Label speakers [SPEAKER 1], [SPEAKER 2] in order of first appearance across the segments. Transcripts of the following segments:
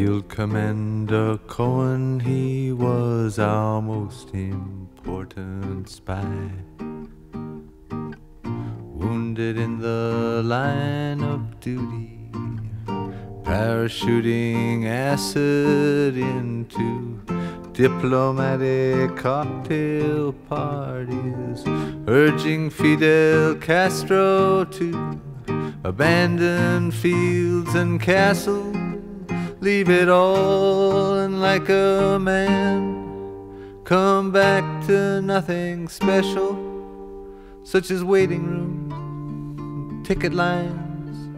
[SPEAKER 1] Field Commander Cohen, he was our most important spy. Wounded in the line of duty, parachuting acid into diplomatic cocktail parties, urging Fidel Castro to abandon fields and castles, leave it all, and like a man, come back to nothing special, such as waiting rooms, ticket lines,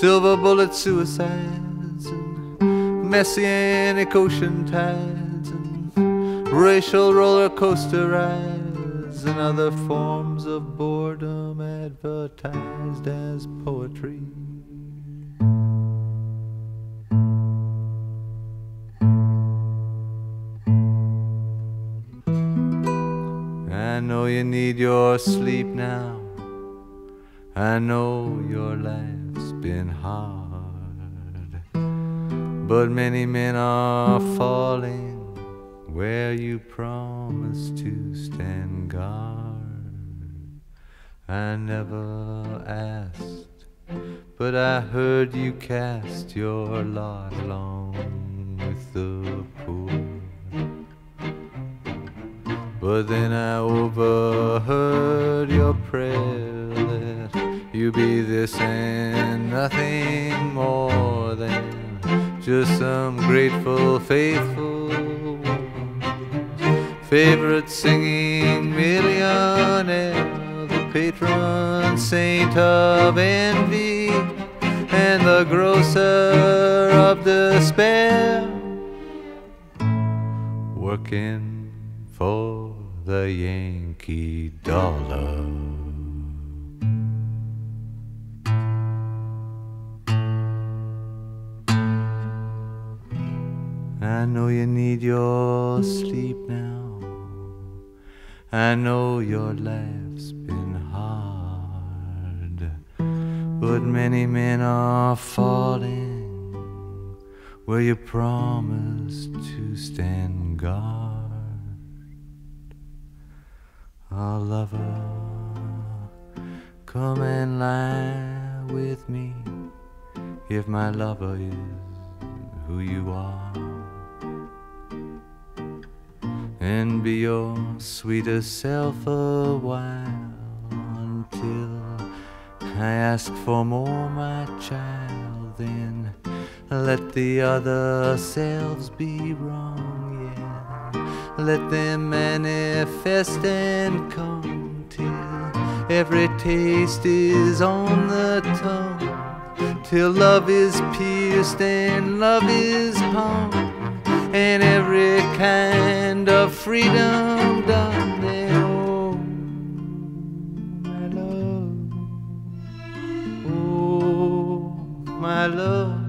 [SPEAKER 1] silver bullet suicides, and messianic ocean tides, and racial roller coaster rides, and other forms of boredom advertised as poetry. I know you need your sleep now. I know your life's been hard. But many men are falling where you promised to stand guard. I never asked, but I heard you cast your lot along with the But then I overheard your prayer that you be this and nothing more than just some grateful, faithful favorite singing millionaire, the patron saint of envy, and the grocer of despair, working for the Yankee dollar. I know you need your sleep now. I know your life's been hard. But many men are falling where you promised to stand guard. Oh, lover, come and lie with me if my lover is who you are. And be your sweetest self a while until I ask for more, my child. Then let the other selves be wrong. Let them manifest and come till every taste is on the tongue. Till love is pierced and love is hung, and every kind of freedom done. Then, oh, my love, oh, my love.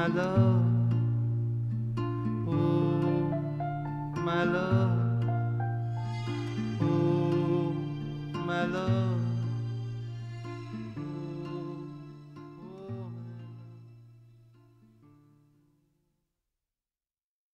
[SPEAKER 1] My love. Oh, my love.